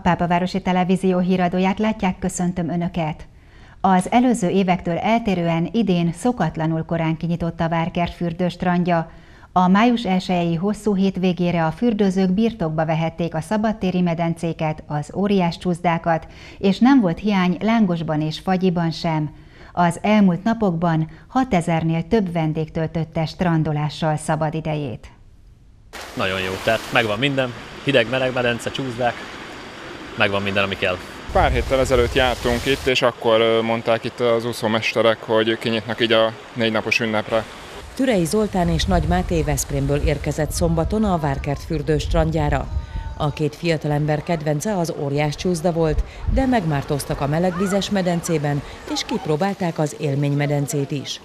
Pápavárosi Televízió híradóját látják, köszöntöm Önöket! Az előző évektől eltérően idén szokatlanul korán kinyitott a Várkert fürdőstrandja. A május 1 hosszú hétvégére a fürdőzők birtokba vehették a szabadtéri medencéket, az óriás csúszdákat, és nem volt hiány lángosban és fagyiban sem. Az elmúlt napokban 6000-nél több vendég töltötte strandolással szabad idejét. Nagyon jó, tehát megvan minden, hideg-meleg medence, csúszdák, megvan minden, ami kell. Pár héttel ezelőtt jártunk itt, és akkor mondták itt az úszómesterek, hogy kinyitnak így a négy napos ünnepre. Türei Zoltán és Nagy Máté Veszprémből érkezett szombaton a Várkert fürdő strandjára. A két fiatalember kedvence az óriás csúszda volt, de megmártoztak a melegvizes medencében, és kipróbálták az élménymedencét is.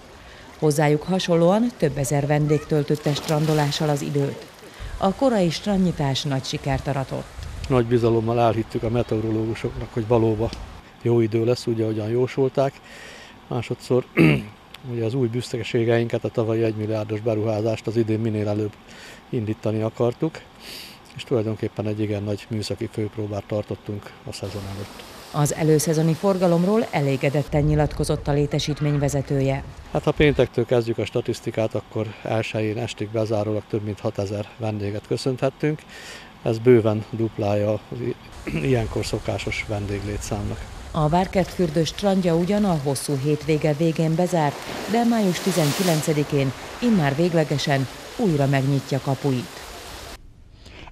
Hozzájuk hasonlóan több ezer vendég töltötte strandolással az időt. A korai strandnyitás nagy sikert aratott. Nagy bizalommal elhittük a meteorológusoknak, hogy valóban jó idő lesz, ugye, ahogyan jósolták. Másodszor ugye az új büszkeségeinket, a tavalyi 1 milliárdos beruházást az idén minél előbb indítani akartuk, és tulajdonképpen egy igen nagy műszaki főpróbát tartottunk a szezon előtt. Az előszezoni forgalomról elégedetten nyilatkozott a létesítmény vezetője. Hát ha péntektől kezdjük a statisztikát, akkor elsőjén estig bezárólag több mint 6000 vendéget köszönhettünk. Ez bőven duplája az ilyenkor szokásos vendéglétszámnak. A Várkert fürdő strandja ugyan a hosszú hétvége végén bezárt, de május 19-én immár véglegesen újra megnyitja kapuit.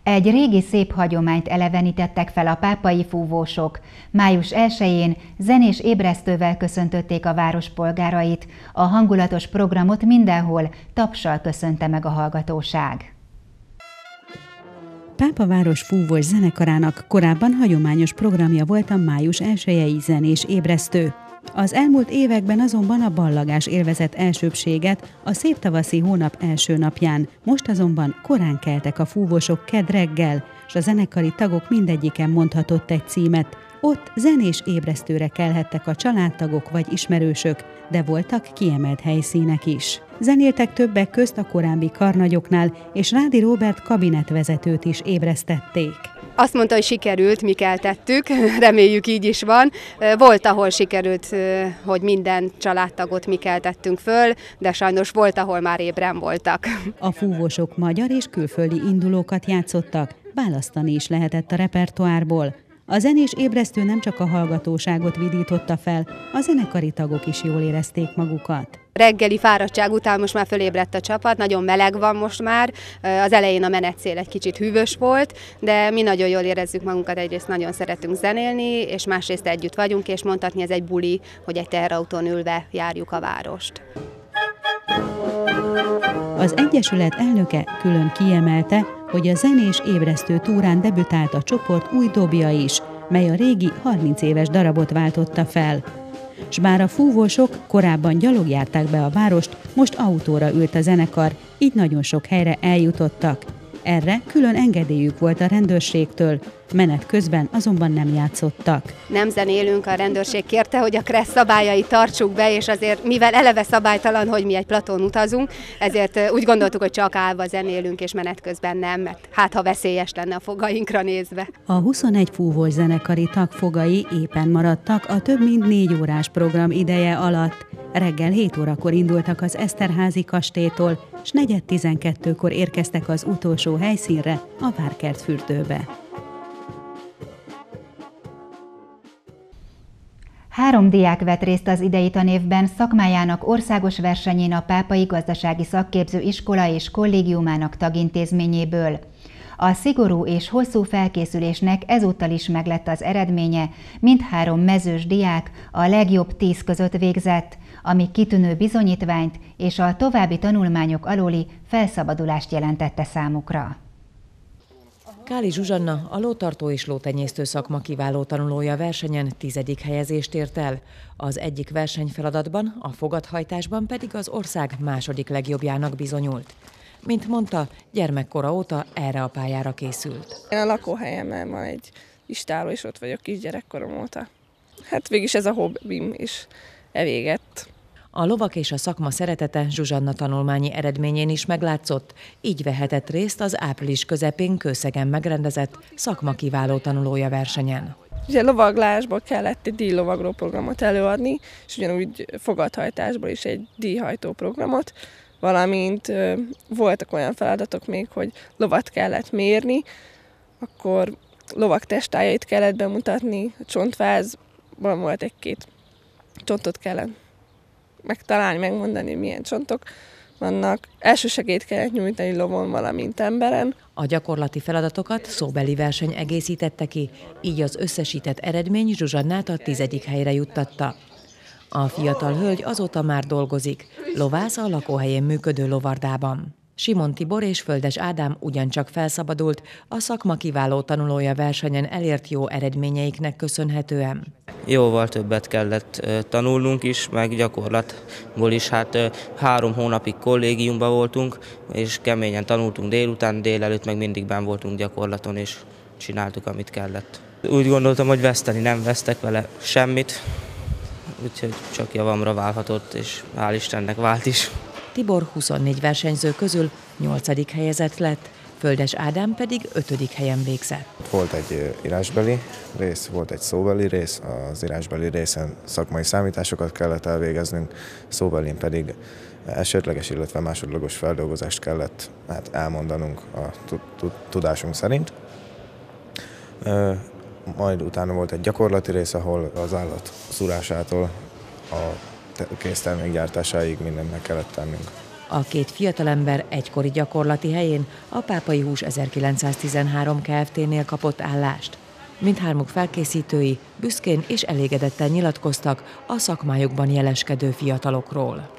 Egy régi szép hagyományt elevenítettek fel a pápai fúvósok. Május 1-én zenés ébresztővel köszöntötték a város polgárait. A hangulatos programot mindenhol tapsal köszönte meg a hallgatóság. Pápaváros fúvós zenekarának korábban hagyományos programja volt a május 1 zenés ébresztő. Az elmúlt években azonban a ballagás élvezett elsőbséget a szép tavaszi hónap első napján, most azonban korán keltek a fúvósok ked reggel, és a zenekari tagok mindegyiken mondhatott egy címet. Ott zenés ébresztőre kelhettek a családtagok vagy ismerősök, de voltak kiemelt helyszínek is. Zenéltek többek közt a korábbi karnagyoknál, és Rádi Robert kabinetvezetőt is ébresztették. Azt mondta, hogy sikerült, mi keltettük, reméljük így is van. Volt, ahol sikerült, hogy minden családtagot mi keltettünk föl, de sajnos volt, ahol már ébren voltak. A fúvósok magyar és külföldi indulókat játszottak, választani is lehetett a repertoárból. A zenés ébresztő nem csak a hallgatóságot vidította fel, a zenekari tagok is jól érezték magukat. Reggeli fáradtság után most már fölébredt a csapat, nagyon meleg van most már, az elején a menetszél egy kicsit hűvös volt, de mi nagyon jól érezzük magunkat, egyrészt nagyon szeretünk zenélni, és másrészt együtt vagyunk, és mondhatni ez egy buli, hogy egy teherautón ülve járjuk a várost. Az Egyesület elnöke külön kiemelte, hogy a zenés ébresztő túrán debütált a csoport új dobja is, mely a régi 30 éves darabot váltotta fel. S bár a fúvósok korábban gyalog járták be a várost, most autóra ült a zenekar, így nagyon sok helyre eljutottak. Erre külön engedélyük volt a rendőrségtől, menet közben azonban nem játszottak. Nem zenélünk, a rendőrség kérte, hogy a kressz szabályai tartsuk be, és azért mivel eleve szabálytalan, hogy mi egy platón utazunk, ezért úgy gondoltuk, hogy csak állva zenélünk, és menet közben nem, mert hát ha veszélyes lenne a fogainkra nézve. A 21 fúvós zenekari tag fogai éppen maradtak a több mint négy órás program ideje alatt. Reggel 7 órakor indultak az Eszterházi kastélytól, s negyed 12-kor érkeztek az utolsó helyszínre, a Várkert fürdőbe. Három diák vett részt az idei tanévben szakmájának országos versenyén a Pápai Gazdasági Szakképző Iskola és Kollégiumának tagintézményéből. A szigorú és hosszú felkészülésnek ezúttal is meglett az eredménye, mindhárom mezős diák a legjobb tíz között végzett, ami kitűnő bizonyítványt és a további tanulmányok alóli felszabadulást jelentette számukra. Káli Zsuzsanna, a lótartó és lótenyésztő szakma kiváló tanulója versenyen tizedik helyezést ért el. Az egyik versenyfeladatban, a fogadhajtásban pedig az ország második legjobbjának bizonyult. Mint mondta, gyermekkora óta erre a pályára készült. Én a lakóhelyemen van egy istáló, és ott vagyok kisgyerekkorom óta. Hát végig ez a hobbim is evégett. A lovak és a szakma szeretete Zsuzsanna tanulmányi eredményén is meglátszott, így vehetett részt az április közepén Kőszegen megrendezett szakma kiváló tanulója versenyen. Ugye lovaglásból kellett egy díjlovagró programot előadni, és ugyanúgy fogadhajtásból is egy díjhajtó programot, valamint voltak olyan feladatok még, hogy lovat kellett mérni, akkor lovak testájait kellett bemutatni, a csontvázban volt egy-két csontot kellett megtalálni, megmondani, milyen csontok vannak. Elsősegét kellett nyújtani lovon, valamint emberen. A gyakorlati feladatokat szóbeli verseny egészítette ki, így az összesített eredmény Zsuzsannát a tizedik helyre juttatta. A fiatal hölgy azóta már dolgozik, lovász a lakóhelyén működő lovardában. Simon Tibor és Földes Ádám ugyancsak felszabadult a szakma kiváló tanulója versenyen elért jó eredményeiknek köszönhetően. Jóval többet kellett tanulnunk is, meg gyakorlatból is. Hát három hónapig kollégiumban voltunk, és keményen tanultunk délután, délelőtt meg mindig ben voltunk gyakorlaton, és csináltuk, amit kellett. Úgy gondoltam, hogy veszteni nem vesztek vele semmit, úgyhogy csak javamra válhatott, és hál' Istennek vált is. Tibor 24 versenyző közül 8. helyezett lett, Földes Ádám pedig 5. helyen végzett. Volt egy írásbeli rész, volt egy szóbeli rész, az írásbeli részen szakmai számításokat kellett elvégeznünk, szóbelin pedig esetleges, illetve másodlagos feldolgozást kellett hát elmondanunk a tudásunk szerint. Majd utána volt egy gyakorlati rész, ahol az állat szurásától a késztermék gyártásáig mindent meg kellett tennünk. A két fiatalember egykori gyakorlati helyén a Pápai Hús 1913 Kft-nél kapott állást. Mindhármuk felkészítői büszkén és elégedetten nyilatkoztak a szakmájukban jeleskedő fiatalokról.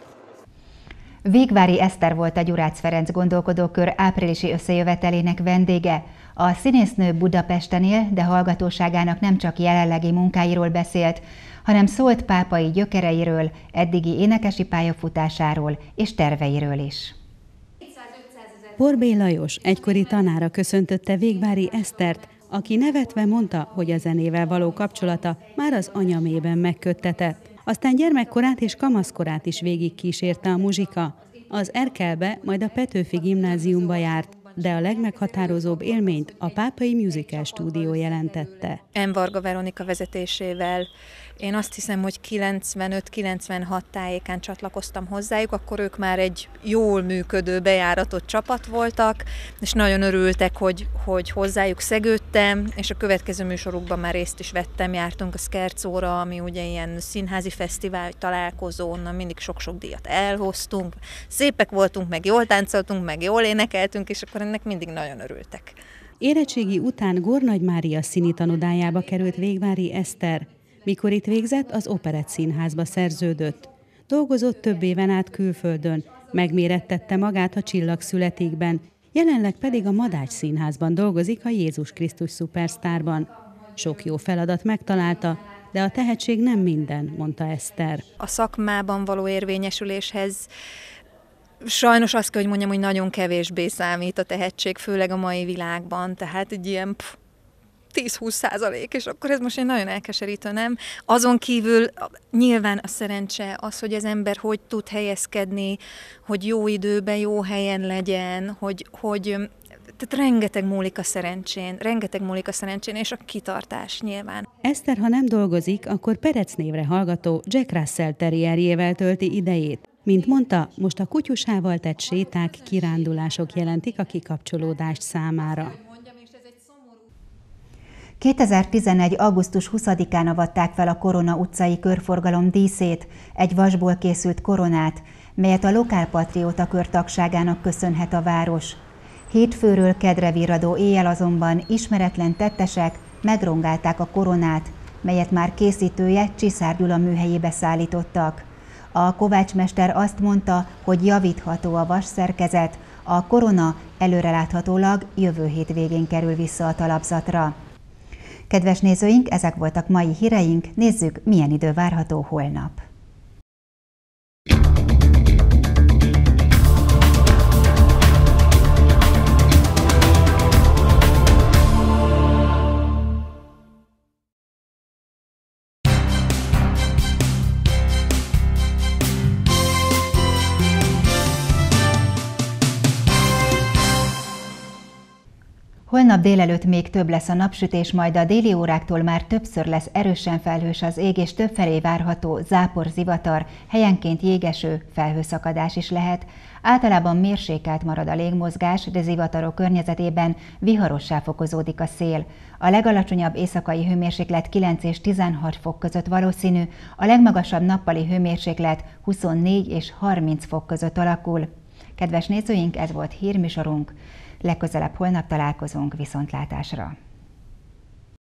Végvári Eszter volt a Gyurács Ferenc gondolkodókör áprilisi összejövetelének vendége. A színésznő Budapesten él, de hallgatóságának nem csak jelenlegi munkáiról beszélt, hanem szólt pápai gyökereiről, eddigi énekesi pályafutásáról és terveiről is. Borbé Lajos egykori tanára köszöntötte Végvári Esztert, aki nevetve mondta, hogy a zenével való kapcsolata már az anyamében megköttetett. Aztán gyermekkorát és kamaszkorát is végig kísérte a muzsika. Az Erkelbe, majd a Petőfi gimnáziumba járt, de a legmeghatározóbb élményt a Pápai Musical Stúdió jelentette. M. Varga Veronika vezetésével én azt hiszem, hogy 95-96 tájékán csatlakoztam hozzájuk, akkor ők már egy jól működő, bejáratott csapat voltak, és nagyon örültek, hogy, hogy hozzájuk szegődtem, és a következő műsorukban már részt is vettem, jártunk a Skercóra, ami ugye ilyen színházi fesztivál találkozó, onnan mindig sok-sok díjat elhoztunk, szépek voltunk, meg jól táncoltunk, meg jól énekeltünk, és akkor ennek mindig nagyon örültek. Érettségi után Gornagy Mária színi tanodájába került Végvári Eszter, mikor itt végzett, az Operett Színházba szerződött. Dolgozott több éven át külföldön, megmérettette magát a csillagszületékben, jelenleg pedig a Madács Színházban dolgozik a Jézus Krisztus szupersztárban. Sok jó feladat megtalálta, de a tehetség nem minden, mondta Eszter. A szakmában való érvényesüléshez sajnos azt kell, hogy mondjam, hogy nagyon kevésbé számít a tehetség, főleg a mai világban. Tehát egy ilyen pff, 10-20 százalék, és akkor ez most egy nagyon elkeserítő, nem? Azon kívül nyilván a szerencse az, hogy az ember hogy tud helyezkedni, hogy jó időben, jó helyen legyen, hogy, hogy tehát rengeteg múlik a szerencsén, rengeteg múlik a szerencsén, és a kitartás nyilván. Eszter, ha nem dolgozik, akkor Perec névre hallgató Jack Russell terrierjével tölti idejét. Mint mondta, most a kutyusával tett séták, kirándulások jelentik a kikapcsolódást számára. 2011. augusztus 20-án avatták fel a Korona utcai körforgalom díszét, egy vasból készült koronát, melyet a lokálpatrióta kör tagságának köszönhet a város. Hétfőről kedre virradó éjjel azonban ismeretlen tettesek megrongálták a koronát, melyet már készítője Csiszár Gyula műhelyébe szállítottak. A kovácsmester azt mondta, hogy javítható a vas szerkezet, a korona előreláthatólag jövő hét végén kerül vissza a talapzatra. Kedves nézőink, ezek voltak mai híreink, nézzük, milyen idő várható holnap. Holnap délelőtt még több lesz a napsütés, majd a déli óráktól már többször lesz erősen felhős az ég, és többfelé várható zápor, zivatar, helyenként jégeső, felhőszakadás is lehet. Általában mérsékelt marad a légmozgás, de zivatarok környezetében viharossá fokozódik a szél. A legalacsonyabb éjszakai hőmérséklet 9 és 16 fok között valószínű, a legmagasabb nappali hőmérséklet 24 és 30 fok között alakul. Kedves nézőink, ez volt hírműsorunk. Legközelebb holnap találkozunk viszontlátásra.